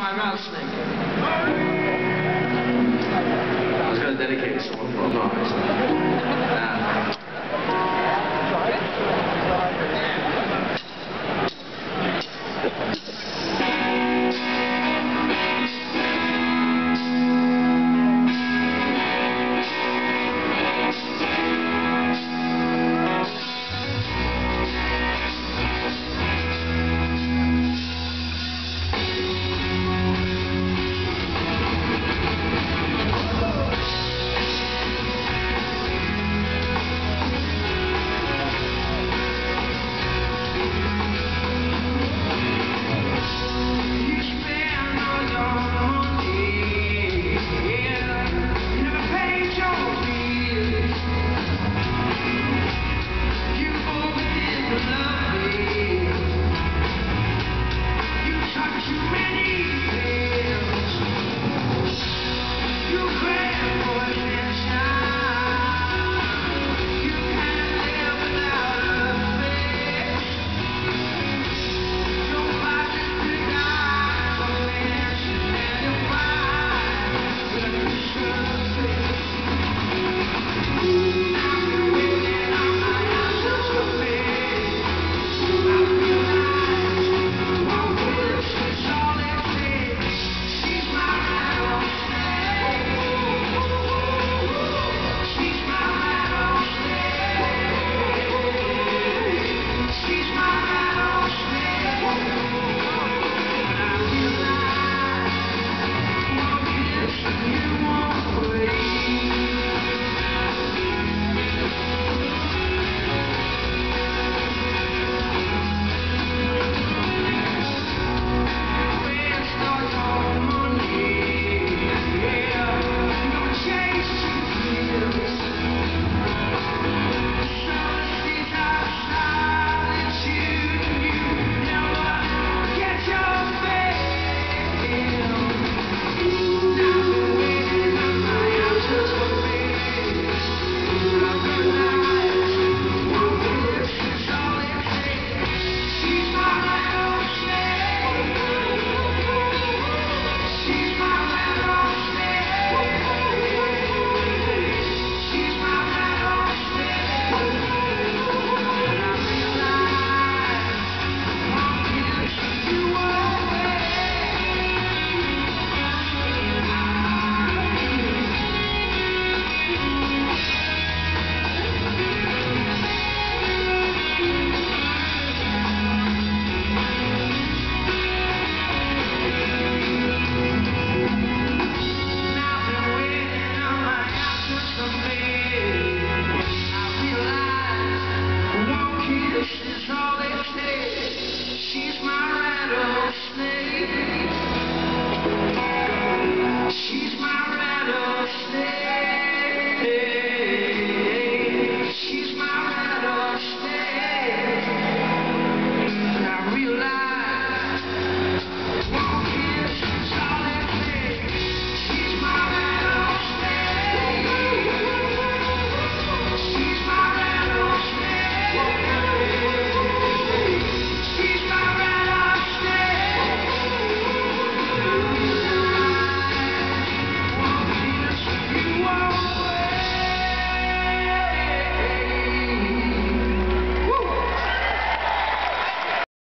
my rattlesnake. I was going to dedicate this one for a